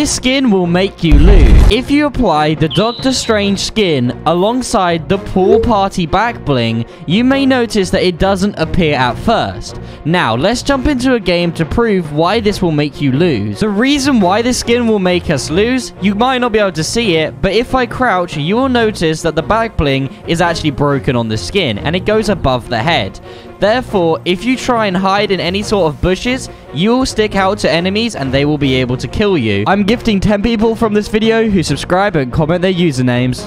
this skin will make you lose. If you apply the Doctor Strange skin alongside the pool party back bling, you may notice that it doesn't appear at first. Now, let's jump into a game to prove why this will make you lose. The reason why this skin will make us lose, you might not be able to see it, but if I crouch, you will notice that the back bling is actually broken on the skin, and it goes above the head. Therefore, if you try and hide in any sort of bushes, you will stick out to enemies and they will be able to kill you. I'm gifting 10 people from this video who subscribe and comment their usernames.